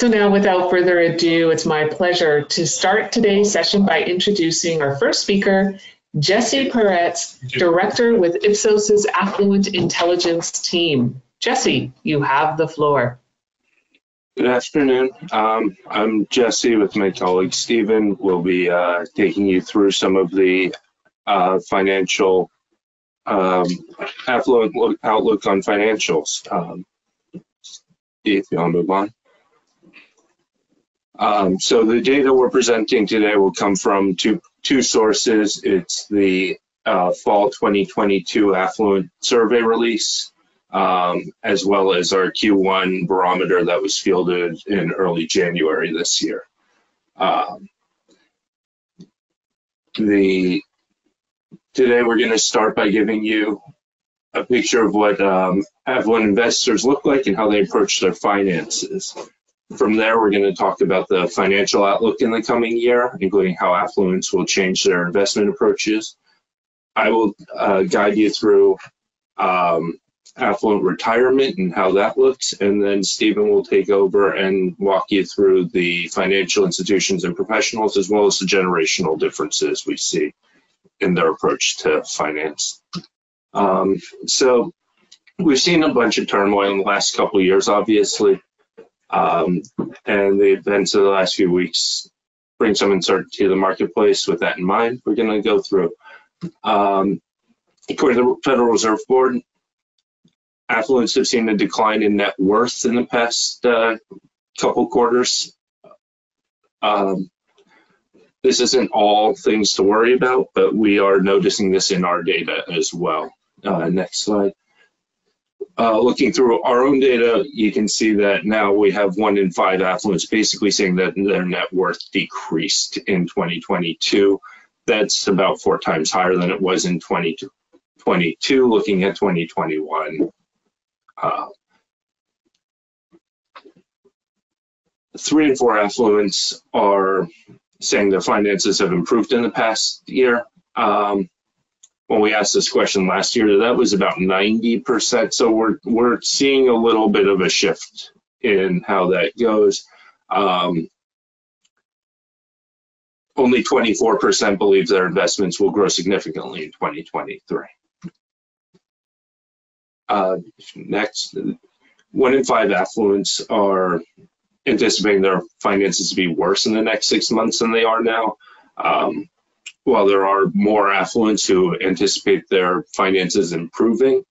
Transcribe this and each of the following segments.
So now, without further ado, it's my pleasure to start today's session by introducing our first speaker, Jesse Peretz, Director with Ipsos's Affluent Intelligence Team. Jesse, you have the floor. Good afternoon. Um, I'm Jesse with my colleague Stephen. We'll be uh, taking you through some of the uh, financial um, affluent look, outlook on financials. Um, if you want to move on. Um, so the data we're presenting today will come from two, two sources. It's the uh, fall 2022 affluent survey release, um, as well as our Q1 barometer that was fielded in early January this year. Um, the today we're going to start by giving you a picture of what um, affluent investors look like and how they approach their finances. From there, we're going to talk about the financial outlook in the coming year, including how affluents will change their investment approaches. I will uh, guide you through um, affluent retirement and how that looks, and then Stephen will take over and walk you through the financial institutions and professionals, as well as the generational differences we see in their approach to finance. Um, so we've seen a bunch of turmoil in the last couple of years, obviously. Um, and the events of the last few weeks bring some uncertainty to the marketplace. With that in mind, we're going to go through. Um, according to the Federal Reserve Board, affluents have seen a decline in net worth in the past uh, couple quarters. Um, this isn't all things to worry about, but we are noticing this in our data as well. Uh, next slide. Uh, looking through our own data, you can see that now we have one in five affluents basically saying that their net worth decreased in 2022. That's about four times higher than it was in 2022, looking at 2021. Uh, three and four affluents are saying their finances have improved in the past year. Um, when we asked this question last year, that was about 90%. So we're we're seeing a little bit of a shift in how that goes. Um, only 24% believe their investments will grow significantly in 2023. Uh, next, one in five affluents are anticipating their finances to be worse in the next six months than they are now. Um, while there are more affluents who anticipate their finances improving,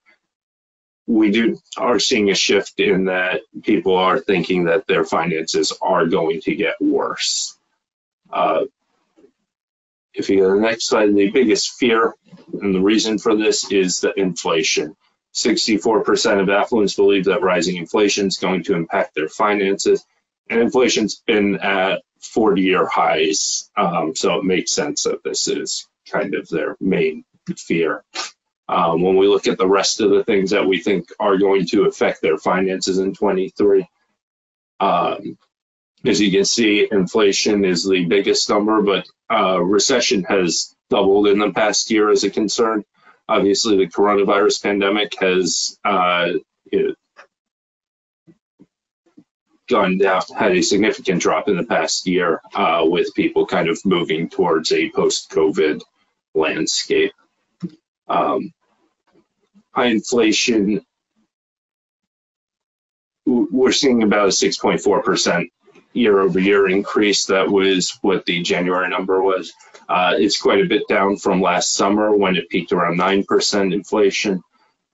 we do are seeing a shift in that people are thinking that their finances are going to get worse. Uh, if you go to the next slide, the biggest fear and the reason for this is the inflation. 64% of affluents believe that rising inflation is going to impact their finances, and inflation's been at 40 year highs. Um, so it makes sense that this is kind of their main fear. Um, when we look at the rest of the things that we think are going to affect their finances in 23, um, as you can see, inflation is the biggest number, but uh, recession has doubled in the past year as a concern. Obviously, the coronavirus pandemic has uh, gone down, had a significant drop in the past year uh, with people kind of moving towards a post-COVID landscape. Um, high inflation, we're seeing about a 6.4% year over year increase. That was what the January number was. Uh, it's quite a bit down from last summer when it peaked around 9% inflation.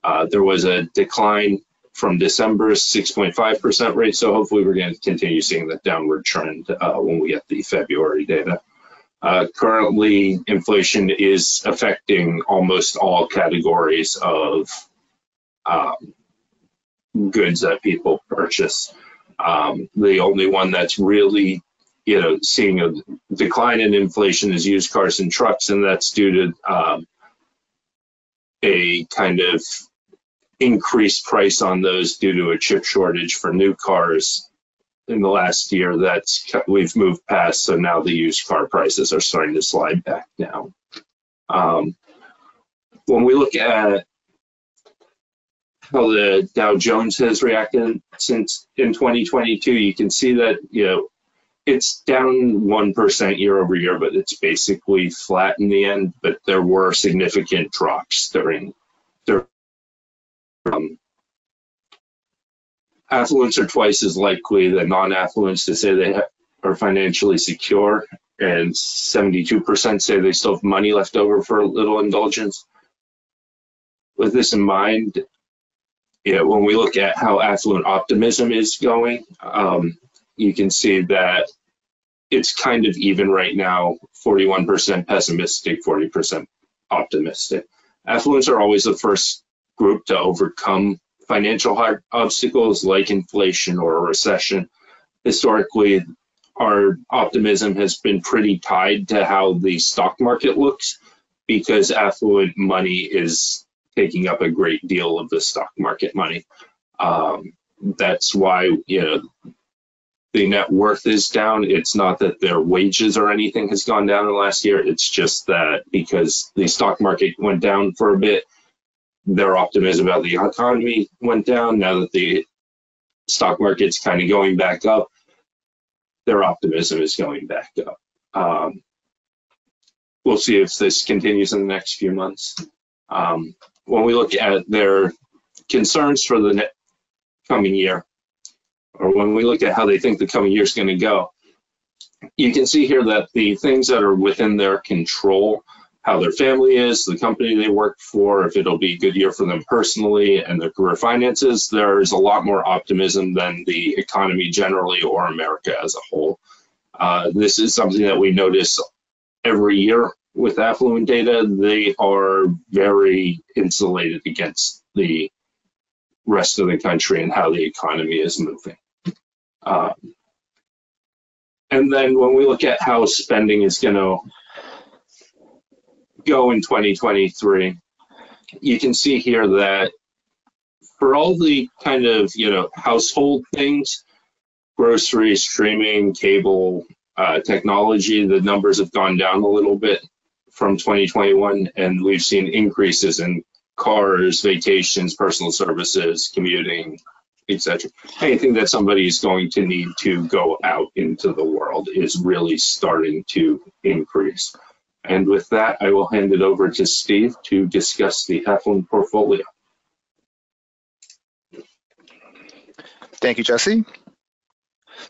Uh, there was a decline from December's 6.5% rate. So hopefully we're going to continue seeing that downward trend uh, when we get the February data. Uh, currently, inflation is affecting almost all categories of um, goods that people purchase. Um, the only one that's really, you know, seeing a decline in inflation is used cars and trucks, and that's due to um, a kind of increased price on those due to a chip shortage for new cars in the last year that's we've moved past so now the used car prices are starting to slide back now um, when we look at how the Dow Jones has reacted since in 2022, you can see that, you know, it's down 1% year over year, but it's basically flat in the end. But there were significant drops during, during um, affluents are twice as likely than non-affluents to say they are financially secure, and 72% say they still have money left over for a little indulgence. With this in mind, you know, when we look at how affluent optimism is going, um, you can see that it's kind of even right now 41% pessimistic, 40% optimistic. Affluents are always the first group to overcome financial obstacles like inflation or a recession. Historically, our optimism has been pretty tied to how the stock market looks because affluent money is taking up a great deal of the stock market money. Um, that's why you know the net worth is down. It's not that their wages or anything has gone down in the last year. It's just that because the stock market went down for a bit, their optimism about the economy went down. Now that the stock market's kind of going back up, their optimism is going back up. Um, we'll see if this continues in the next few months. Um, when we look at their concerns for the coming year, or when we look at how they think the coming year is going to go, you can see here that the things that are within their control, how their family is, the company they work for, if it'll be a good year for them personally, and their career finances, there's a lot more optimism than the economy generally or America as a whole. Uh, this is something that we notice every year with affluent data, they are very insulated against the rest of the country and how the economy is moving. Um, and then when we look at how spending is going to go in 2023, you can see here that for all the kind of you know household things, groceries, streaming, cable, uh, technology, the numbers have gone down a little bit from 2021, and we've seen increases in cars, vacations, personal services, commuting, etc. Anything that somebody is going to need to go out into the world is really starting to increase. And with that, I will hand it over to Steve to discuss the affluent portfolio. Thank you, Jesse.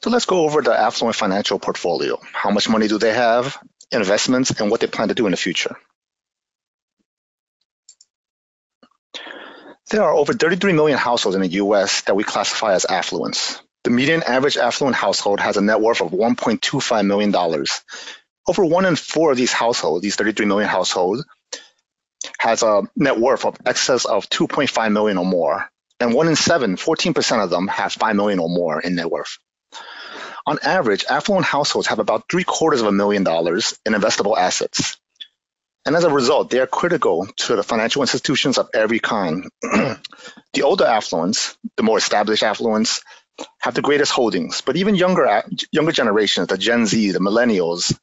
So let's go over the affluent financial portfolio. How much money do they have? investments, and what they plan to do in the future. There are over 33 million households in the US that we classify as affluents. The median average affluent household has a net worth of $1.25 million. Over one in four of these households, these 33 million households, has a net worth of excess of 2.5 million or more. And one in seven, 14% of them have 5 million or more in net worth. On average, affluent households have about three quarters of a million dollars in investable assets. And as a result, they are critical to the financial institutions of every kind. the older affluents, the more established affluents, have the greatest holdings, but even younger younger generations, the Gen Z, the millennials,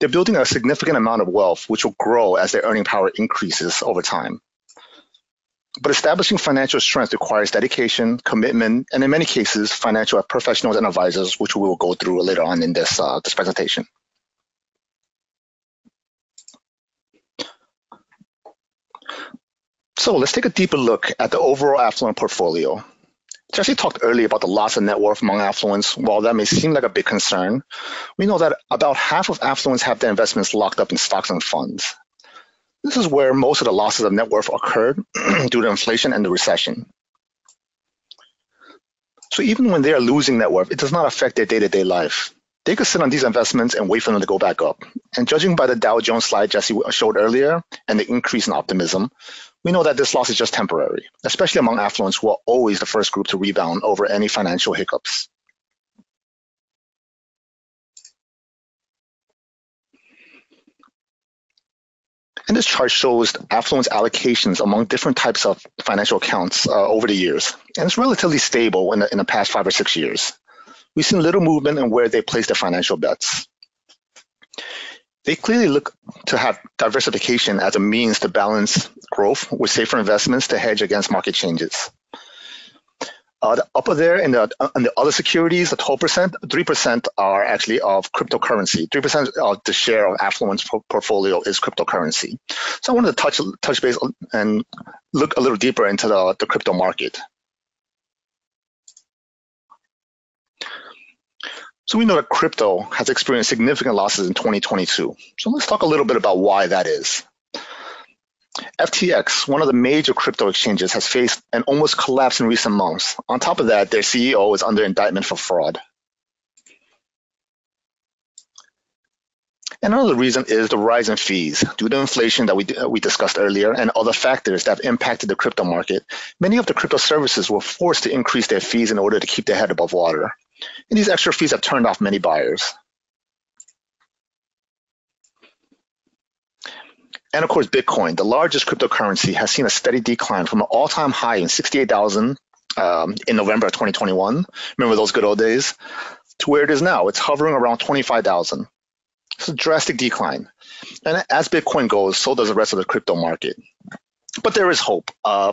they're building a significant amount of wealth, which will grow as their earning power increases over time. But establishing financial strength requires dedication, commitment, and in many cases, financial professionals and advisors, which we will go through later on in this, uh, this presentation. So let's take a deeper look at the overall affluent portfolio. Jesse talked earlier about the loss of net worth among affluents. While that may seem like a big concern, we know that about half of affluents have their investments locked up in stocks and funds. This is where most of the losses of net worth occurred due to inflation and the recession. So even when they are losing net worth, it does not affect their day-to-day life. They could sit on these investments and wait for them to go back up. And judging by the Dow Jones slide Jesse showed earlier and the increase in optimism, we know that this loss is just temporary, especially among affluents who are always the first group to rebound over any financial hiccups. And this chart shows affluence allocations among different types of financial accounts uh, over the years. And it's relatively stable in the, in the past five or six years. We've seen little movement in where they place their financial bets. They clearly look to have diversification as a means to balance growth with safer investments to hedge against market changes. Uh, the upper there in the, in the other securities, the 12%, 3% are actually of cryptocurrency. 3% of the share of affluence portfolio is cryptocurrency. So I wanted to touch, touch base and look a little deeper into the, the crypto market. So we know that crypto has experienced significant losses in 2022. So let's talk a little bit about why that is. FTX, one of the major crypto exchanges, has faced an almost collapse in recent months. On top of that, their CEO is under indictment for fraud. And another reason is the rise in fees. Due to inflation that we, uh, we discussed earlier and other factors that have impacted the crypto market, many of the crypto services were forced to increase their fees in order to keep their head above water. And these extra fees have turned off many buyers. And of course, Bitcoin, the largest cryptocurrency, has seen a steady decline from an all-time high in 68,000 um, in November of 2021. Remember those good old days? To where it is now. It's hovering around 25,000. It's a drastic decline. And as Bitcoin goes, so does the rest of the crypto market but there is hope. Uh,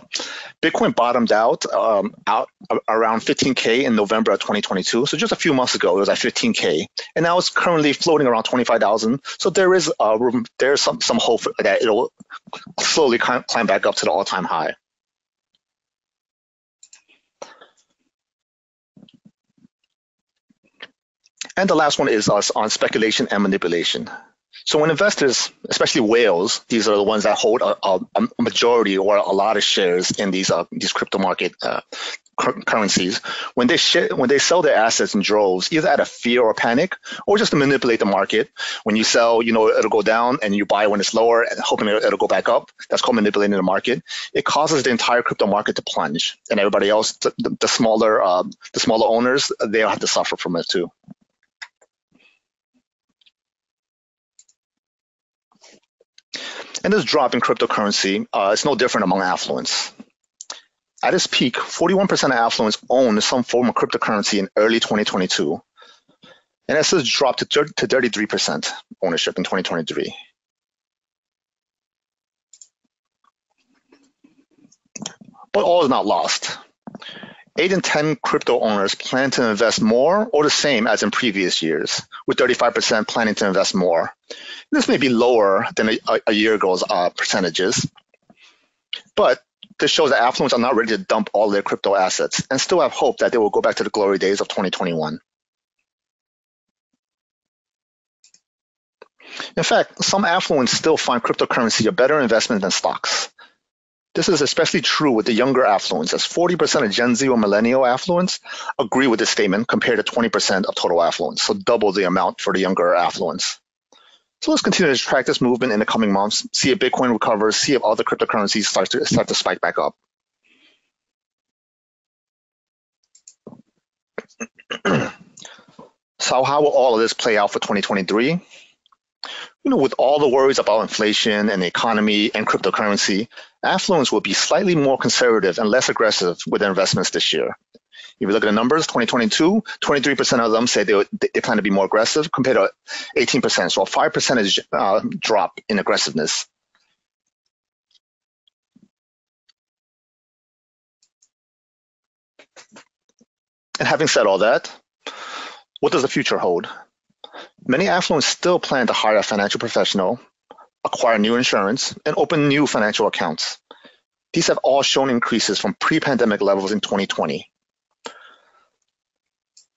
Bitcoin bottomed out um, out around 15k in November of 2022. So just a few months ago, it was at 15k, and now it's currently floating around 25,000. So there is uh, room, there's some some hope that it'll slowly climb, back up to the all-time high. And the last one is uh, on speculation and manipulation. So when investors, especially whales, these are the ones that hold a, a, majority or a lot of shares in these uh, these crypto market uh, currencies, when they when they sell their assets in droves, either out of fear or panic, or just to manipulate the market. When you sell, you know it'll go down, and you buy when it's lower, and hoping it'll go back up. That's called manipulating the market. It causes the entire crypto market to plunge, and everybody else, the, the smaller uh, the smaller owners, they'll have to suffer from it too. And this drop in cryptocurrency uh, is no different among affluents. At its peak, 41% of affluents owned some form of cryptocurrency in early 2022. And this has dropped to 33% ownership in 2023. But all is not lost. 8 in 10 crypto owners plan to invest more or the same as in previous years, with 35% planning to invest more. This may be lower than a, a year ago's uh, percentages, but this shows that affluents are not ready to dump all their crypto assets and still have hope that they will go back to the glory days of 2021. In fact, some affluents still find cryptocurrency a better investment than stocks. This is especially true with the younger affluents, as 40% of Gen Z or millennial affluents agree with this statement compared to 20% of total affluence, so double the amount for the younger affluents. So let's continue to track this movement in the coming months, see if Bitcoin recovers, see if other cryptocurrencies start to, start to spike back up. so how will all of this play out for 2023? You know, with all the worries about inflation and the economy and cryptocurrency, affluents will be slightly more conservative and less aggressive with their investments this year. If you look at the numbers, 2022, 23% of them say they, they plan to be more aggressive compared to 18%. So a 5 percentage uh, drop in aggressiveness. And having said all that, what does the future hold? Many affluents still plan to hire a financial professional, acquire new insurance, and open new financial accounts. These have all shown increases from pre-pandemic levels in 2020.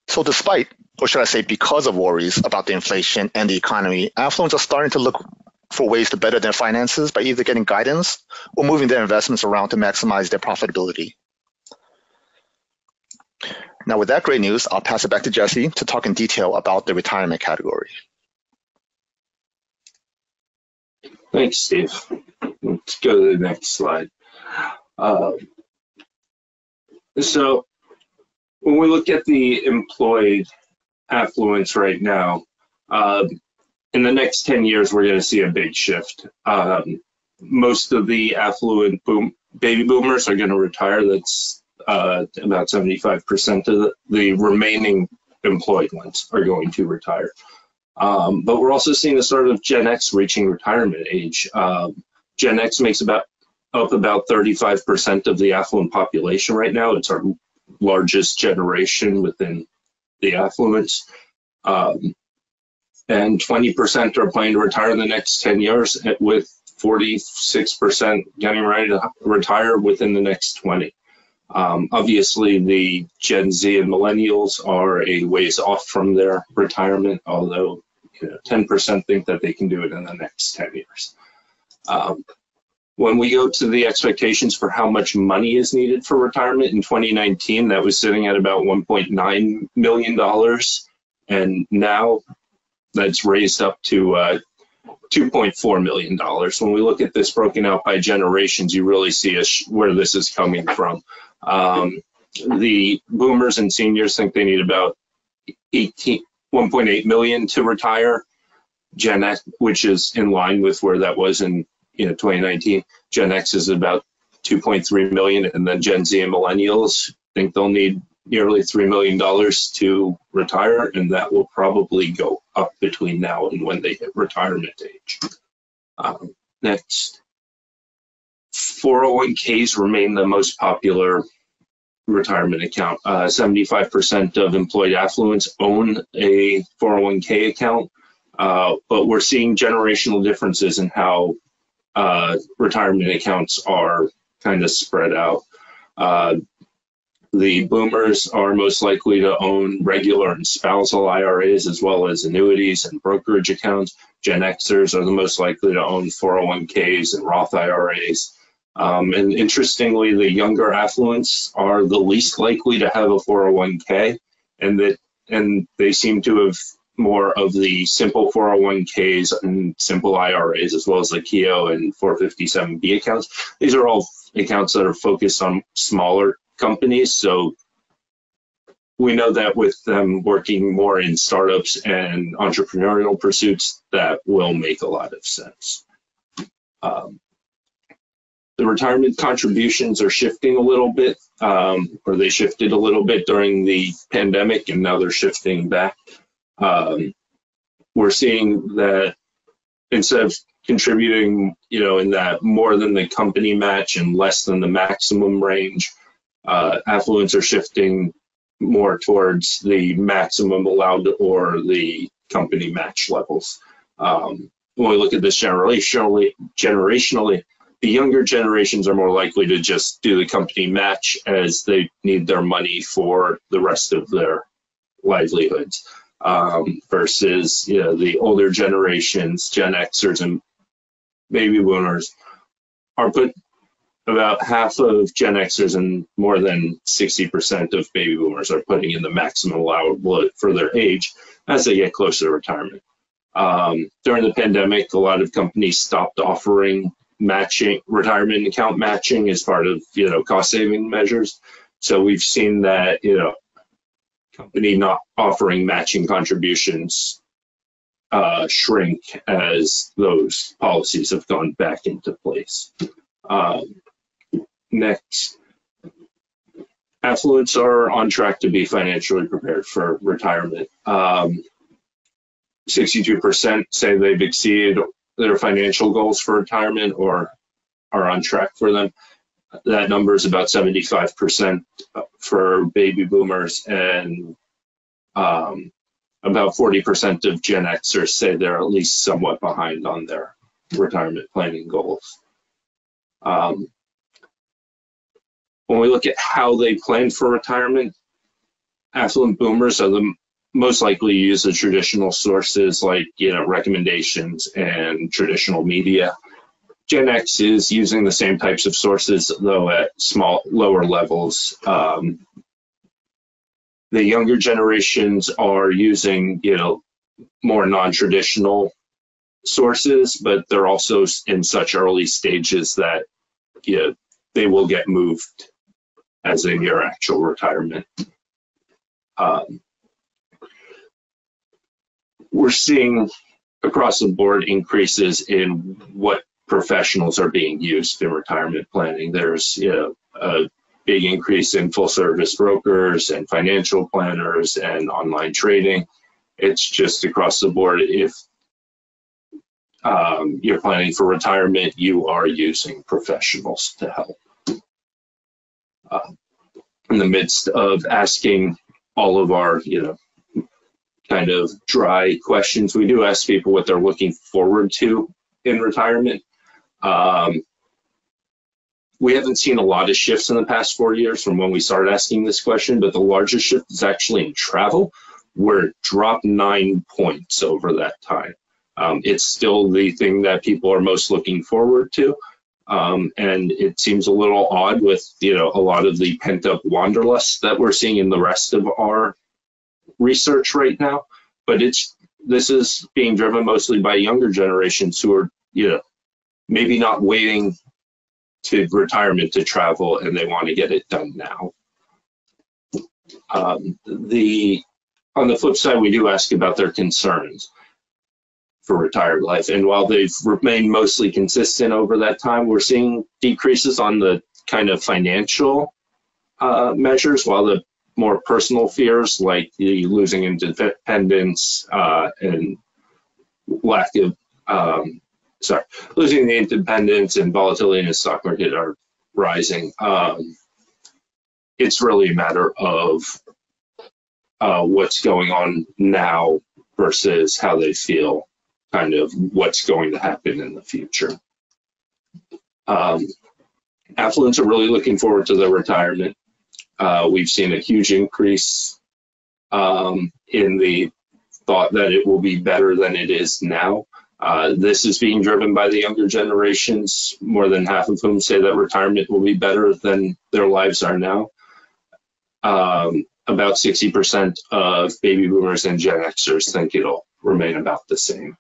So despite, or should I say because of worries about the inflation and the economy, affluents are starting to look for ways to better their finances by either getting guidance or moving their investments around to maximize their profitability. Now with that great news, I'll pass it back to Jesse to talk in detail about the retirement category. Thanks, Steve. Let's go to the next slide. Uh, so when we look at the employed affluence right now, uh, in the next 10 years, we're going to see a big shift. Um, most of the affluent boom, baby boomers are going to retire. That's uh, about 75% of the, the, remaining employed ones are going to retire. Um, but we're also seeing the start of Gen X reaching retirement age. Um, Gen X makes about up about 35% of the affluent population right now. It's our largest generation within the affluents. Um, and 20% are planning to retire in the next 10 years, eh, with 46% getting ready to retire within the next 20. Um, obviously, the Gen Z and millennials are a ways off from their retirement, although 10% think that they can do it in the next 10 years. Um, when we go to the expectations for how much money is needed for retirement in 2019, that was sitting at about 1.9 million dollars, and now that's raised up to uh, 2.4 million dollars. When we look at this broken out by generations, you really see where this is coming from. Um, the boomers and seniors think they need about 18, 1.8 million to retire. Gen X, which is in line with where that was in you know 2019. Gen X is about 2.3 million, and then Gen Z and millennials think they'll need nearly $3 million to retire, and that will probably go up between now and when they hit retirement age. Um, next, 401ks remain the most popular retirement account. Uh, 75% of employed affluents own a 401k account, uh, but we're seeing generational differences in how uh, retirement accounts are kind of spread out. Uh, the boomers are most likely to own regular and spousal IRAs as well as annuities and brokerage accounts. Gen Xers are the most likely to own 401ks and Roth IRAs. Um, and interestingly, the younger affluents are the least likely to have a 401k, and that and they seem to have more of the simple 401ks and simple IRAs, as well as the Keogh and 457b accounts. These are all accounts that are focused on smaller companies. So we know that with them working more in startups and entrepreneurial pursuits, that will make a lot of sense. Um, the retirement contributions are shifting a little bit, um, or they shifted a little bit during the pandemic, and now they're shifting back. Um, we're seeing that instead of contributing, you know, in that more than the company match and less than the maximum range, uh, affluents are shifting more towards the maximum allowed or the company match levels. Um, when we look at this generationally, generationally, the younger generations are more likely to just do the company match as they need their money for the rest of their livelihoods um, versus you know, the older generations, Gen Xers and baby boomers, are put about half of Gen Xers and more than 60% of baby boomers are putting in the maximum allowable for their age as they get closer to retirement. Um, during the pandemic, a lot of companies stopped offering matching retirement account matching as part of you know cost saving measures. So we've seen that you know company not offering matching contributions uh, shrink as those policies have gone back into place. Um, next, affluents are on track to be financially prepared for retirement. Um, 62% say they've exceeded their financial goals for retirement or are on track for them. That number is about 75% for baby boomers and um, about 40% of Gen Xers say they're at least somewhat behind on their retirement planning goals. Um, when we look at how they plan for retirement, affluent boomers are the most likely use the traditional sources like you know recommendations and traditional media. Gen X is using the same types of sources though at small lower levels. Um, the younger generations are using you know more non-traditional sources, but they're also in such early stages that you know, they will get moved as they near actual retirement. Um, we're seeing across the board increases in what professionals are being used in retirement planning. There's you know, a big increase in full service brokers and financial planners and online trading. It's just across the board. If um, you're planning for retirement, you are using professionals to help. Uh, in the midst of asking all of our, you know, kind of dry questions, we do ask people what they're looking forward to in retirement. Um, we haven't seen a lot of shifts in the past four years from when we started asking this question, but the largest shift is actually in travel, where it dropped nine points over that time. Um, it's still the thing that people are most looking forward to. Um, and it seems a little odd with, you know, a lot of the pent up wanderlust that we're seeing in the rest of our research right now. But it's, this is being driven mostly by younger generations who are, you know, maybe not waiting to retirement to travel and they want to get it done now. Um, the on the flip side, we do ask about their concerns for retired life. And while they've remained mostly consistent over that time, we're seeing decreases on the kind of financial uh, measures, while the more personal fears like losing independence uh, and lack of, um, sorry, losing the independence and volatility in the stock market are rising. Um, it's really a matter of uh, what's going on now versus how they feel kind of what's going to happen in the future. Um, affluents are really looking forward to their retirement. Uh, we've seen a huge increase um, in the thought that it will be better than it is now. Uh, this is being driven by the younger generations, more than half of whom say that retirement will be better than their lives are now. Um, about 60% of baby boomers and Gen Xers think it'll remain about the same.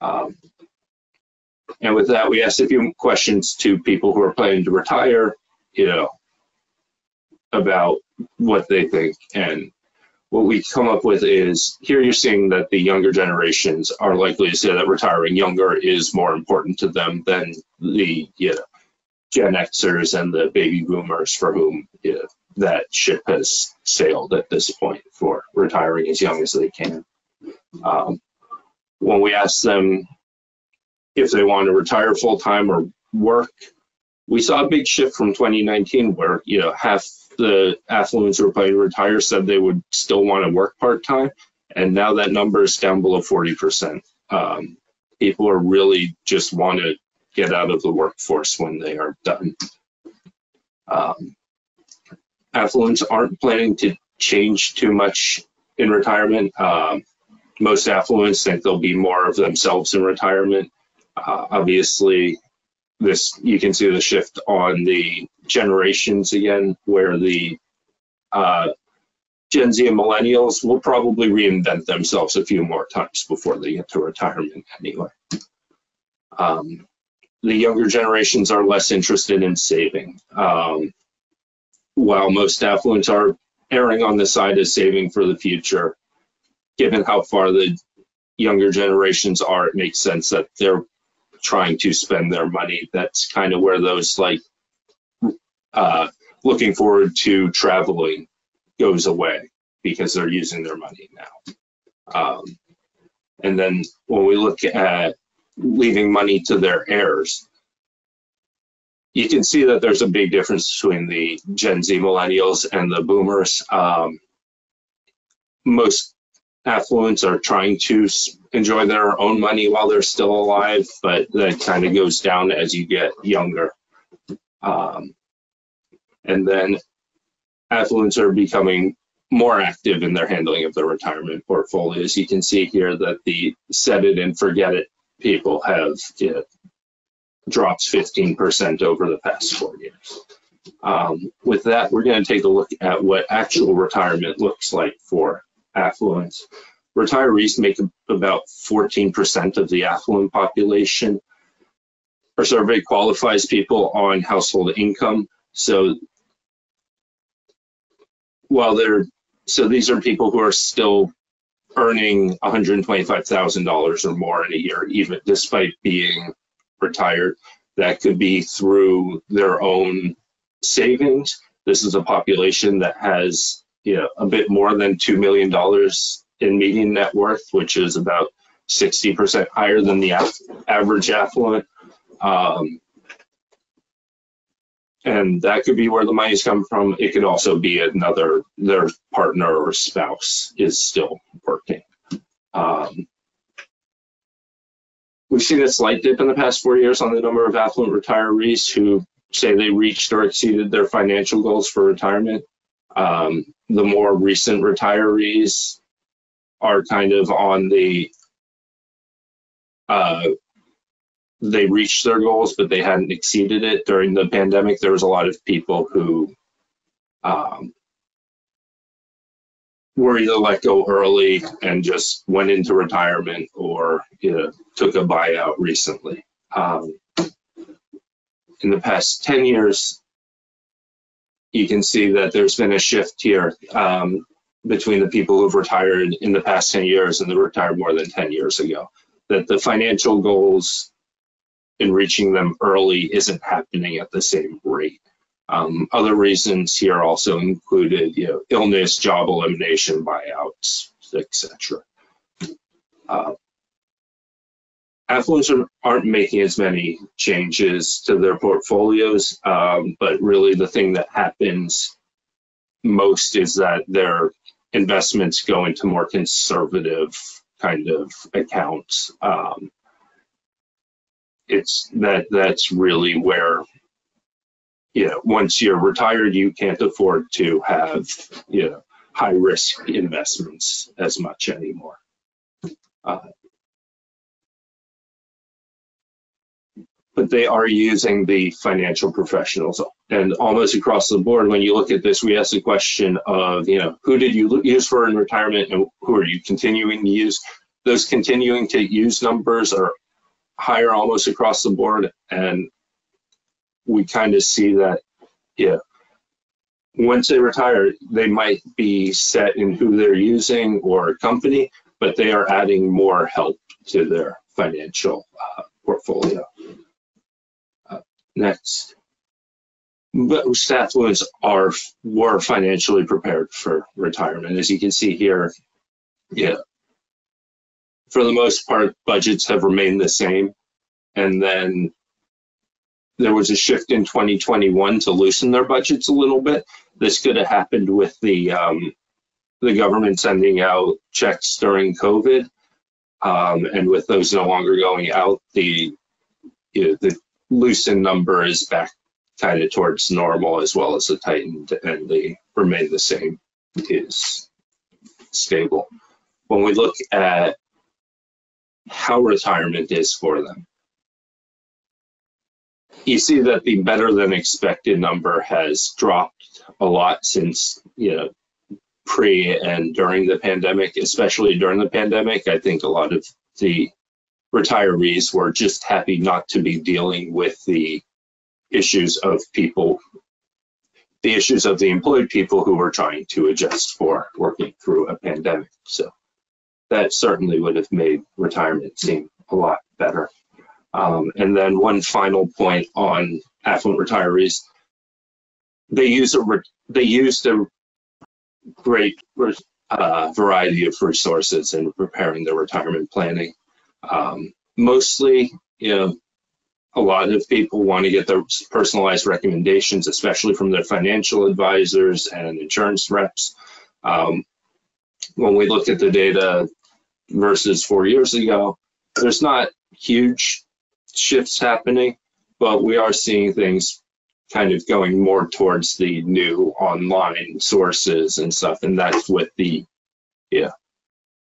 Um, and with that, we asked a few questions to people who are planning to retire, you know, about what they think. And what we come up with is here you're seeing that the younger generations are likely to say that retiring younger is more important to them than the you know, Gen Xers and the baby boomers for whom you know, that ship has sailed at this point for retiring as young as they can. Um, when we asked them if they want to retire full time or work, we saw a big shift from 2019 where, you know, half the affluents who were planning to retire said they would still want to work part time. And now that number is down below 40%. Um, people are really just want to get out of the workforce when they are done. Um, affluents aren't planning to change too much in retirement. Um, most affluents think they'll be more of themselves in retirement. Uh, obviously, this you can see the shift on the generations again, where the uh, Gen Z and millennials will probably reinvent themselves a few more times before they get to retirement anyway. Um, the younger generations are less interested in saving. Um, while most affluents are erring on the side of saving for the future, given how far the younger generations are, it makes sense that they're trying to spend their money. That's kind of where those like uh, looking forward to traveling goes away because they're using their money now. Um, and then when we look at leaving money to their heirs, you can see that there's a big difference between the Gen Z millennials and the boomers. Um, most affluents are trying to enjoy their own money while they're still alive, but that kind of goes down as you get younger. Um, and then affluents are becoming more active in their handling of their retirement portfolios. You can see here that the set it and forget it people have you know, dropped 15% over the past four years. Um, with that, we're going to take a look at what actual retirement looks like for affluents. Retirees make up about 14% of the affluent population. Our survey qualifies people on household income. So while they're, so these are people who are still earning $125,000 or more in a year, even despite being retired. That could be through their own savings. This is a population that has you know, a bit more than $2 million in median net worth, which is about 60% higher than the average affluent. Um, and that could be where the money's come from. It could also be another their partner or spouse is still working. Um, we've seen a slight dip in the past four years on the number of affluent retirees who say they reached or exceeded their financial goals for retirement. Um, the more recent retirees are kind of on the uh, they reached their goals, but they hadn't exceeded it during the pandemic. There was a lot of people who um, were either let go early and just went into retirement or you know, took a buyout recently. Um, in the past 10 years, you can see that there's been a shift here um, between the people who've retired in the past 10 years and the retired more than 10 years ago. That the financial goals in reaching them early isn't happening at the same rate. Um, other reasons here also included, you know, illness, job elimination, buyouts, etc. Uh, affluents aren't making as many changes to their portfolios, um, but really the thing that happens most is that their investments go into more conservative kind of accounts. Um, it's that that's really where you know once you're retired you can't afford to have you know high risk investments as much anymore. Uh, but they are using the financial professionals. And almost across the board when you look at this we ask the question of you know who did you use for in retirement and who are you continuing to use? Those continuing to use numbers are higher almost across the board. And we kind of see that, yeah, once they retire, they might be set in who they're using or company, but they are adding more help to their financial uh, portfolio. Uh, next. Most affluents are were financially prepared for retirement. As you can see here, yeah, for the most part, budgets have remained the same. And then there was a shift in 2021 to loosen their budgets a little bit. This could have happened with the um, the government sending out checks during COVID, um, and with those no longer going out, the you know, the loosened number is back kind of towards normal as well as the tightened, and the remain the same is stable. When we look at how retirement is for them. You see that the better than expected number has dropped a lot since, you know, pre and during the pandemic, especially during the pandemic. I think a lot of the retirees were just happy not to be dealing with the issues of people, the issues of the employed people who were trying to adjust for working through a pandemic. So that certainly would have made retirement seem a lot better. Um, and then one final point on affluent retirees, they use a they used a great uh, variety of resources in preparing their retirement planning. Um, mostly, you know, a lot of people want to get their personalized recommendations, especially from their financial advisors and insurance reps. Um, when we look at the data versus four years ago, there's not huge shifts happening, but we are seeing things kind of going more towards the new online sources and stuff, and that's with the yeah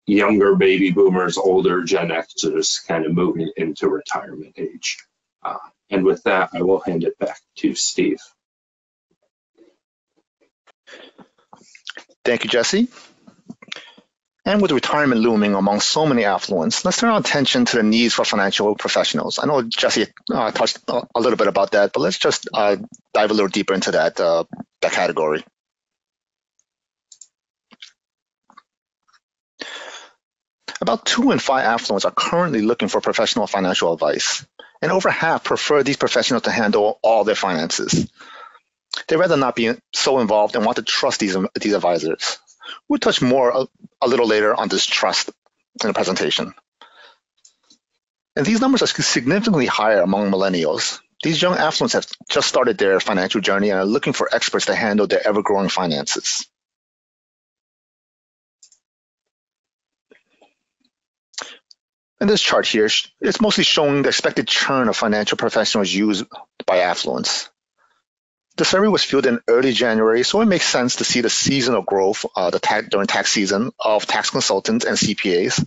younger baby boomers, older Gen Xers kind of moving into retirement age. Uh, and with that, I will hand it back to Steve. Thank you, Jesse. And with retirement looming among so many affluents, let's turn our attention to the needs for financial professionals. I know Jesse uh, touched a little bit about that, but let's just uh, dive a little deeper into that, uh, that category. About two in five affluents are currently looking for professional financial advice, and over half prefer these professionals to handle all their finances. They'd rather not be so involved and want to trust these, these advisors. We'll touch more a, a little later on this trust in the presentation. And these numbers are significantly higher among millennials. These young affluents have just started their financial journey and are looking for experts to handle their ever-growing finances. And this chart here, it's mostly showing the expected churn of financial professionals used by affluents. The survey was filled in early January, so it makes sense to see the seasonal growth uh, the tax, during tax season of tax consultants and CPAs.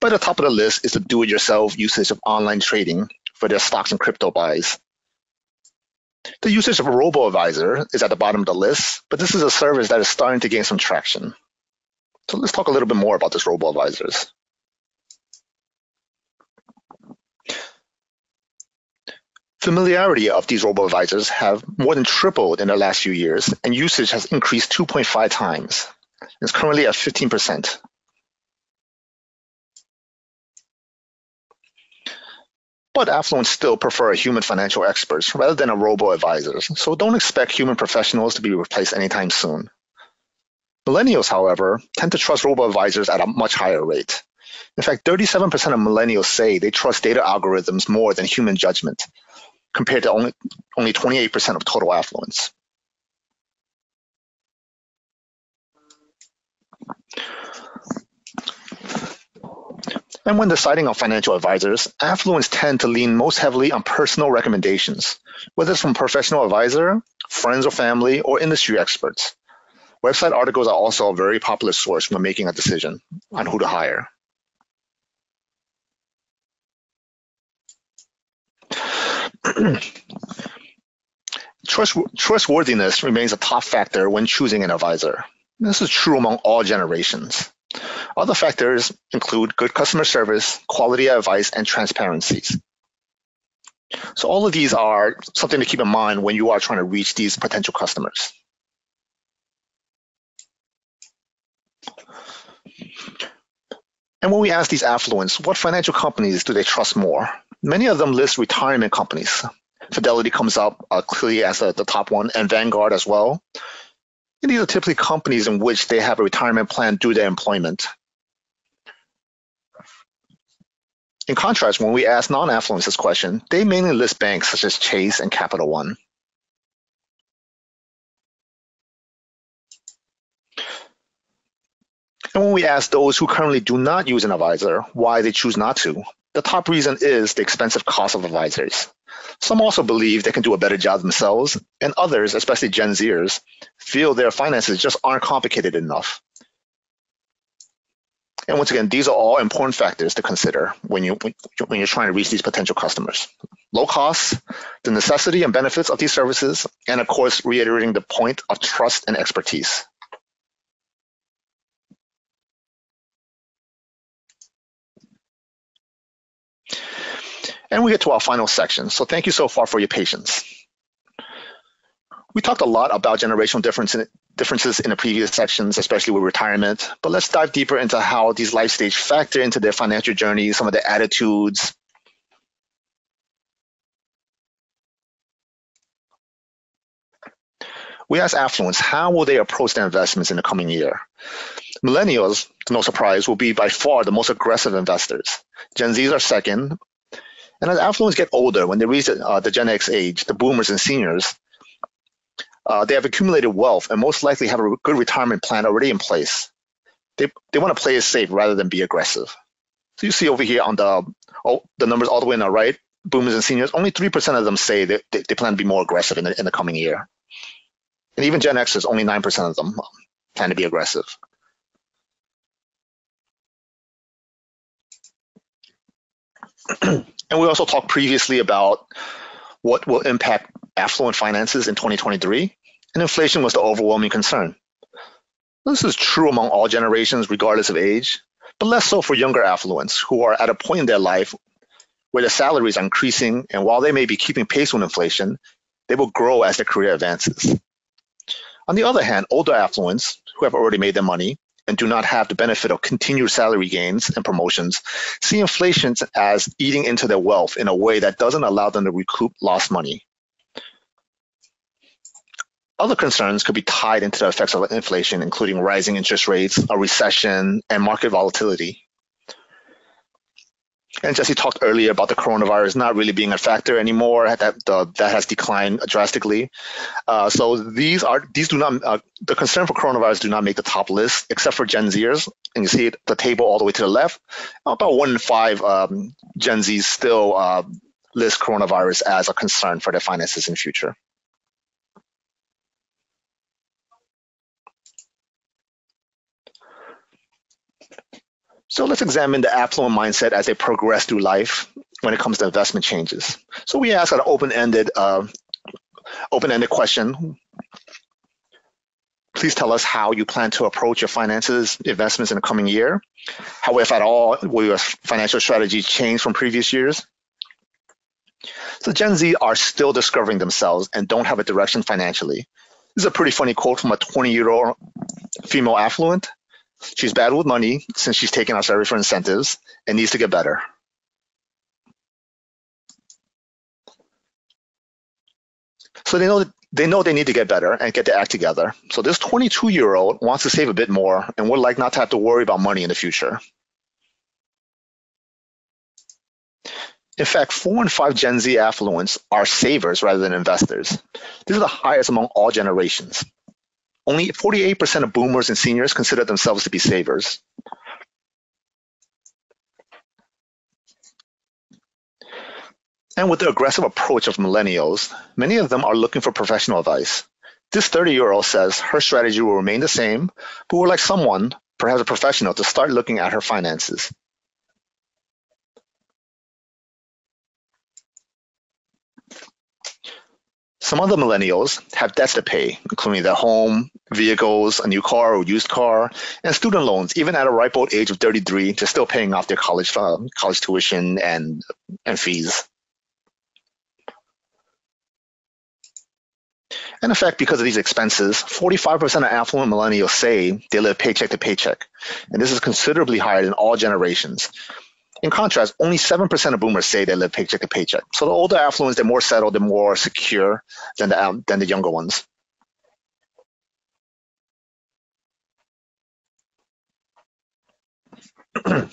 But at the top of the list is the do-it-yourself usage of online trading for their stocks and crypto buys. The usage of a robo-advisor is at the bottom of the list, but this is a service that is starting to gain some traction. So let's talk a little bit more about this robo-advisors. Familiarity of these robo-advisors have more than tripled in the last few years, and usage has increased 2.5 times. It's currently at 15%. But affluents still prefer human financial experts rather than a robo-advisors, so don't expect human professionals to be replaced anytime soon. Millennials, however, tend to trust robo-advisors at a much higher rate. In fact, 37% of millennials say they trust data algorithms more than human judgment, compared to only, only 28% of total affluents. And when deciding on financial advisors, affluents tend to lean most heavily on personal recommendations, whether it's from professional advisor, friends or family, or industry experts. Website articles are also a very popular source when making a decision on who to hire. Trust, trustworthiness remains a top factor when choosing an advisor. This is true among all generations. Other factors include good customer service, quality advice, and transparencies. So all of these are something to keep in mind when you are trying to reach these potential customers. And when we ask these affluents, what financial companies do they trust more? Many of them list retirement companies. Fidelity comes up uh, clearly as the, the top one, and Vanguard as well. And these are typically companies in which they have a retirement plan due to their employment. In contrast, when we ask non-affluents this question, they mainly list banks such as Chase and Capital One. And when we ask those who currently do not use an advisor why they choose not to, the top reason is the expensive cost of advisors. Some also believe they can do a better job themselves, and others, especially Gen Zers, feel their finances just aren't complicated enough. And once again, these are all important factors to consider when you when you're trying to reach these potential customers. Low costs, the necessity and benefits of these services, and of course, reiterating the point of trust and expertise. And we get to our final section. So thank you so far for your patience. We talked a lot about generational difference in, differences in the previous sections, especially with retirement, but let's dive deeper into how these life stages factor into their financial journey, some of their attitudes. We ask affluents, how will they approach their investments in the coming year? Millennials, no surprise, will be by far the most aggressive investors. Gen Zs are second, and as affluents get older, when they reach uh, the Gen X age, the boomers and seniors, uh, they have accumulated wealth and most likely have a good retirement plan already in place. They, they want to play it safe rather than be aggressive. So you see over here on the oh, the numbers all the way on the right, boomers and seniors, only 3% of them say that they, they plan to be more aggressive in the, in the coming year. And even Gen Xers, only 9% of them plan to be aggressive. And we also talked previously about what will impact affluent finances in 2023, and inflation was the overwhelming concern. This is true among all generations, regardless of age, but less so for younger affluents who are at a point in their life where their salaries are increasing, and while they may be keeping pace with inflation, they will grow as their career advances. On the other hand, older affluents who have already made their money and do not have the benefit of continued salary gains and promotions see inflation as eating into their wealth in a way that doesn't allow them to recoup lost money. Other concerns could be tied into the effects of inflation, including rising interest rates, a recession, and market volatility. And Jesse talked earlier about the coronavirus not really being a factor anymore. That that has declined drastically. Uh, so these are these do not uh, the concern for coronavirus do not make the top list except for Gen Zers. And you see it, the table all the way to the left. About one in five um, Gen Zs still uh, list coronavirus as a concern for their finances in future. So let's examine the affluent mindset as they progress through life when it comes to investment changes. So we ask an open-ended, uh, open-ended question. Please tell us how you plan to approach your finances, investments in the coming year. How, if at all, will your financial strategy change from previous years? So Gen Z are still discovering themselves and don't have a direction financially. This is a pretty funny quote from a 20-year-old female affluent She's bad with money since she's taken out salary for incentives and needs to get better. So they know they know they need to get better and get to act together. So this 22 year old wants to save a bit more and would like not to have to worry about money in the future. In fact, four and five Gen Z affluents are savers rather than investors. This is the highest among all generations. Only 48% of boomers and seniors consider themselves to be savers. And with the aggressive approach of millennials, many of them are looking for professional advice. This 30 year old says her strategy will remain the same, but would like someone, perhaps a professional, to start looking at her finances. Some of the millennials have debts to pay, including their home, vehicles, a new car or used car, and student loans. Even at a ripe old age of 33, they're still paying off their college uh, college tuition and and fees. In fact, because of these expenses, 45% of affluent millennials say they live paycheck to paycheck. And this is considerably higher than all generations. In contrast, only 7% of boomers say they live paycheck to paycheck. So the older affluents, they're more settled, they're more secure than the, um, than the younger ones. and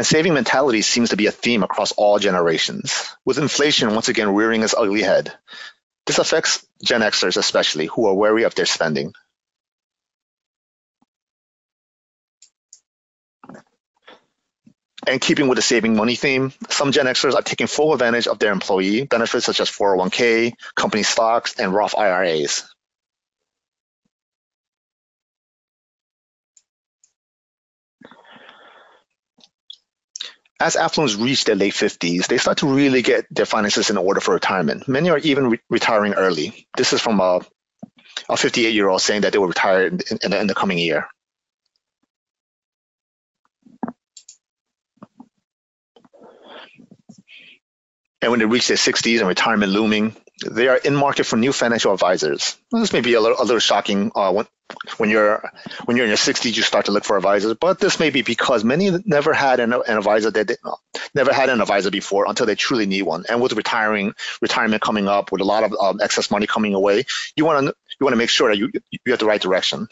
saving mentality seems to be a theme across all generations, with inflation once again rearing its ugly head. This affects Gen Xers especially, who are wary of their spending. And keeping with the saving money theme, some Gen Xers are taking full advantage of their employee benefits such as 401k, company stocks, and Roth IRAs. As affluents reach their late 50s, they start to really get their finances in order for retirement. Many are even re retiring early. This is from a, a 58 year old saying that they will retire in, in, in the coming year. And when they reach their 60s and retirement looming, they are in market for new financial advisors. This may be a little, a little shocking uh, when, when you're when you're in your 60s, you start to look for advisors. But this may be because many never had an, an advisor that they, never had an advisor before until they truly need one. And with retiring retirement coming up, with a lot of um, excess money coming away, you want to you want to make sure that you you have the right direction.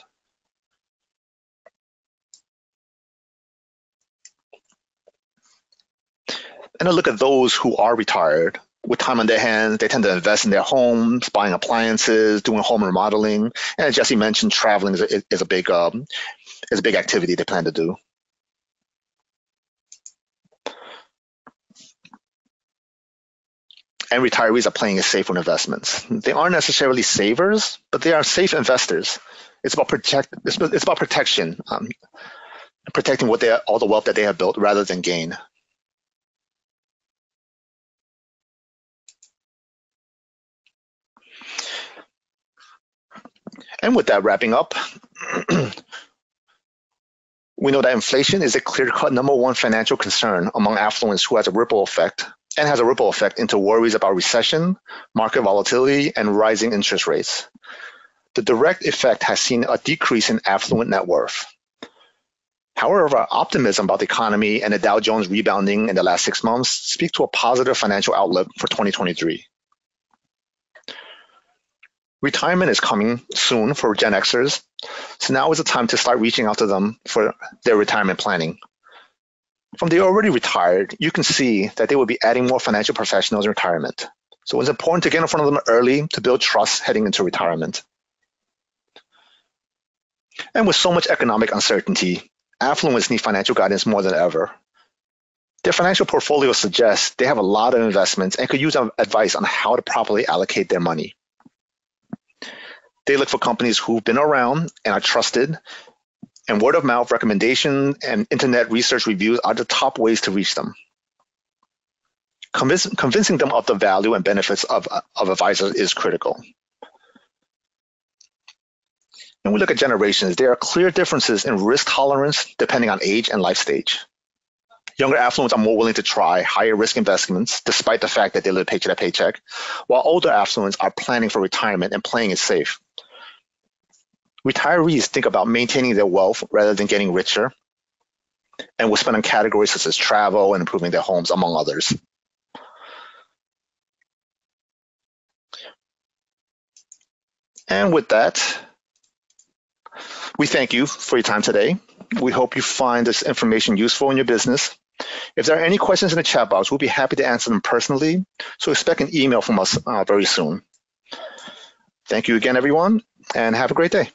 And look at those who are retired with time on their hands, they tend to invest in their homes, buying appliances, doing home remodeling, and as Jesse mentioned, traveling is a, is a big um, is a big activity they plan to do. And retirees are playing it safe with investments. They aren't necessarily savers, but they are safe investors. It's about protect. It's, it's about protection, um, protecting what they all the wealth that they have built rather than gain. And with that wrapping up, we know that inflation is a clear-cut number one financial concern among affluents who has a ripple effect and has a ripple effect into worries about recession, market volatility, and rising interest rates. The direct effect has seen a decrease in affluent net worth. However, our optimism about the economy and the Dow Jones rebounding in the last six months speak to a positive financial outlook for 2023. Retirement is coming soon for Gen Xers, so now is the time to start reaching out to them for their retirement planning. From the already retired, you can see that they will be adding more financial professionals in retirement. So it's important to get in front of them early to build trust heading into retirement. And with so much economic uncertainty, affluents need financial guidance more than ever. Their financial portfolio suggests they have a lot of investments and could use advice on how to properly allocate their money. They look for companies who've been around and are trusted, and word of mouth recommendation and internet research reviews are the top ways to reach them. Convince, convincing them of the value and benefits of, of advisors is critical. When we look at generations, there are clear differences in risk tolerance depending on age and life stage. Younger affluents are more willing to try higher risk investments despite the fact that they live paycheck to paycheck, while older affluents are planning for retirement and playing it safe. Retirees think about maintaining their wealth rather than getting richer and will spend on categories such as travel and improving their homes, among others. And with that, we thank you for your time today. We hope you find this information useful in your business. If there are any questions in the chat box, we'll be happy to answer them personally. So expect an email from us uh, very soon. Thank you again, everyone, and have a great day.